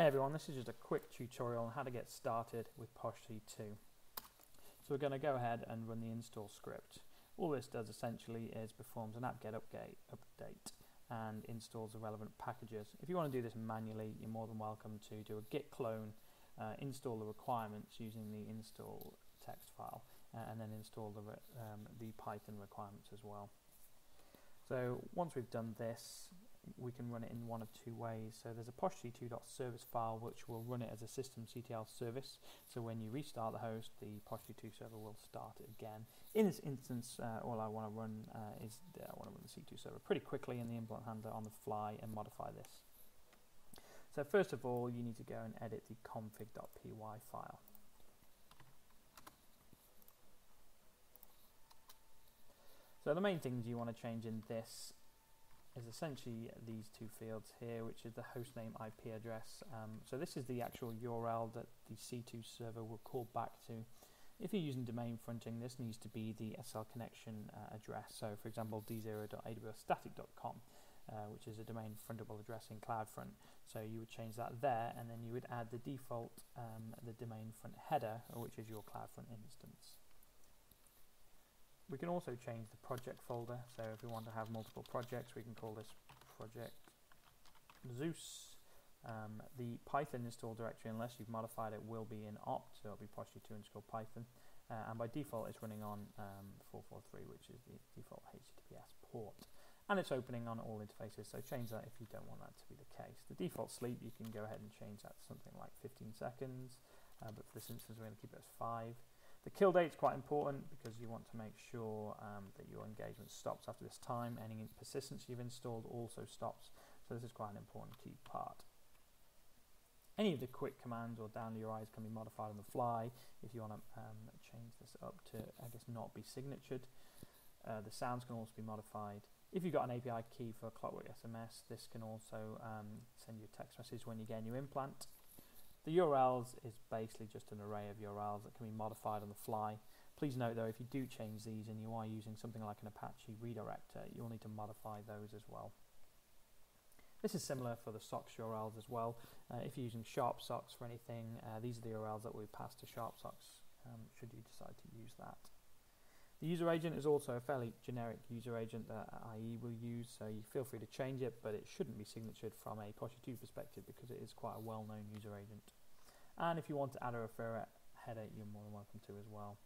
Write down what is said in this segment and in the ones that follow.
Hey everyone, this is just a quick tutorial on how to get started with POSH-C2. So we're going to go ahead and run the install script. All this does essentially is performs an apt-get update, update and installs the relevant packages. If you want to do this manually, you're more than welcome to do a git clone, uh, install the requirements using the install text file, uh, and then install the, um, the Python requirements as well. So once we've done this, we can run it in one of two ways. So there's a poshc2.service file which will run it as a systemctl service. So when you restart the host, the poshc2 server will start again. In this instance, uh, all I want to run uh, is uh, I want to run the C2 server pretty quickly in the implant handler on the fly and modify this. So first of all, you need to go and edit the config.py file. So the main things you want to change in this is essentially these two fields here, which is the hostname IP address. Um, so this is the actual URL that the C2 server will call back to. If you're using domain fronting, this needs to be the SL connection uh, address. So for example, d0.awsstatic.com, uh, which is a domain frontable address in CloudFront. So you would change that there, and then you would add the default, um, the domain front header, which is your CloudFront instance. We can also change the project folder. So if we want to have multiple projects, we can call this project Zeus. Um, the Python install directory, unless you've modified it, will be in opt, so it'll be poshc2 underscore Python. Uh, and by default, it's running on um, 443, which is the default HTTPS port. And it's opening on all interfaces, so change that if you don't want that to be the case. The default sleep, you can go ahead and change that to something like 15 seconds, uh, but for this instance, we're going to keep it as 5. The kill date is quite important because you want to make sure um, that your engagement stops after this time. Any persistence you've installed also stops. So this is quite an important key part. Any of the quick commands or down your eyes can be modified on the fly if you want to um, change this up to, I guess, not be signatured. Uh, the sounds can also be modified. If you've got an API key for Clockwork SMS, this can also um, send you a text message when you get a new implant. The URLs is basically just an array of URLs that can be modified on the fly. Please note though, if you do change these and you are using something like an Apache redirector, you'll need to modify those as well. This is similar for the socks URLs as well. Uh, if you're using sharp socks for anything, uh, these are the URLs that we pass to sharp socks um, should you decide to use that. The user agent is also a fairly generic user agent that IE will use, so you feel free to change it, but it shouldn't be signatured from a poshc2 perspective because it is quite a well-known user agent. And if you want to add a referrer header, you're more than welcome to as well.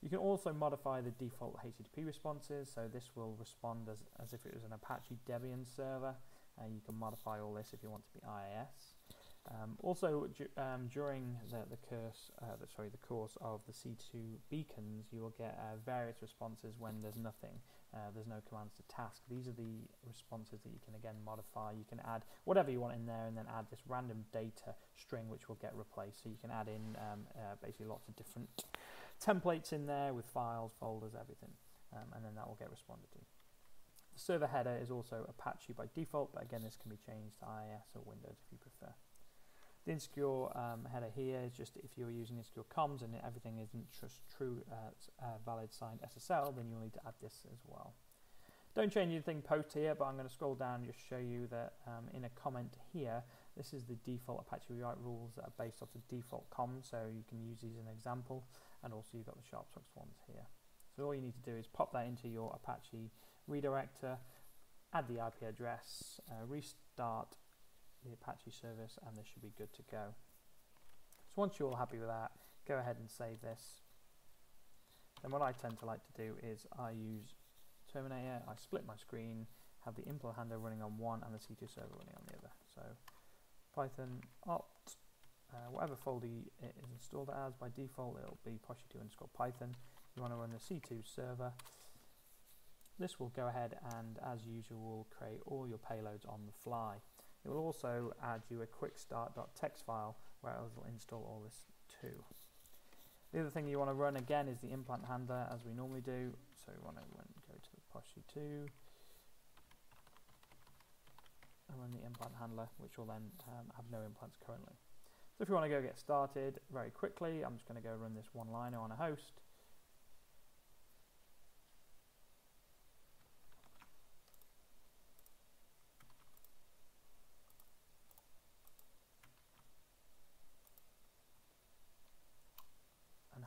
You can also modify the default HTTP responses, so this will respond as, as if it was an Apache Debian server. Uh, you can modify all this if you want to be IIS. Um, also, um, during the, the course, uh, the, sorry, the course of the C2 beacons, you will get uh, various responses when there's nothing. Uh, there's no commands to task. These are the responses that you can again modify. You can add whatever you want in there, and then add this random data string which will get replaced. So you can add in um, uh, basically lots of different templates in there with files, folders, everything, um, and then that will get responded to. The server header is also Apache by default, but again, this can be changed to IIS or Windows if you prefer. The insecure um, header here is just if you're using insecure comms and everything isn't just true uh, uh, valid signed SSL, then you'll need to add this as well. Don't change anything post here, but I'm going to scroll down and just show you that um, in a comment here, this is the default Apache rewrite rules that are based off the default comms, so you can use these as an example, and also you've got the SharpSox ones here. So all you need to do is pop that into your Apache redirector, add the IP address, uh, restart the Apache service and this should be good to go. So once you're all happy with that, go ahead and save this. Then what I tend to like to do is I use Terminator, I split my screen, have the implant handler running on one and the C2 server running on the other. So Python opt, uh, whatever folder it is installed as, by default it'll be poshc2 underscore Python. You want to run the C2 server. This will go ahead and as usual create all your payloads on the fly. It will also add you a quick start.txt file where it will install all this too. The other thing you want to run again is the implant handler as we normally do. So we want to go to the poshc2 and run the implant handler which will then um, have no implants currently. So if you want to go get started very quickly, I'm just going to go run this one liner on a host.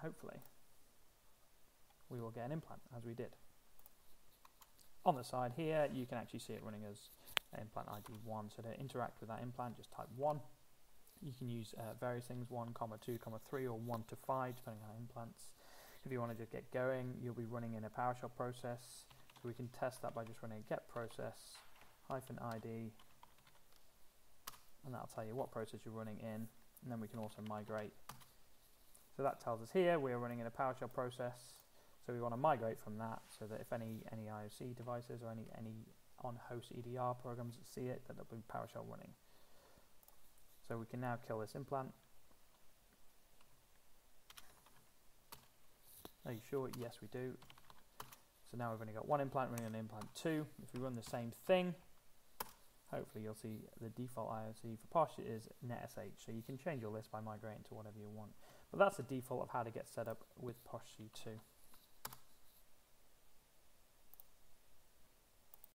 Hopefully we will get an implant as we did. On the side here, you can actually see it running as implant ID 1. So to interact with that implant, just type 1. You can use uh, various things, 1, comma 2, comma 3, or 1 to 5, depending on implants. If you want to just get going, you'll be running in a PowerShell process. So we can test that by just running a get process hyphen ID, and that'll tell you what process you're running in, and then we can also migrate. So that tells us here we are running in a PowerShell process. So we want to migrate from that so that if any any IOC devices or any any on-host EDR programs see it, that there'll be PowerShell running. So we can now kill this implant. Are you sure? Yes, we do. So now we've only got one implant running on implant two. If we run the same thing, hopefully you'll see the default IOC for Posh is NetSH. So you can change your list by migrating to whatever you want. But that's the default of how to get set up with Posh C2.